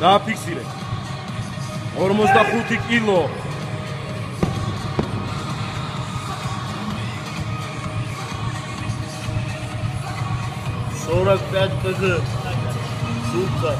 დააფიქსირე 45 კილო 45 кг. Супер.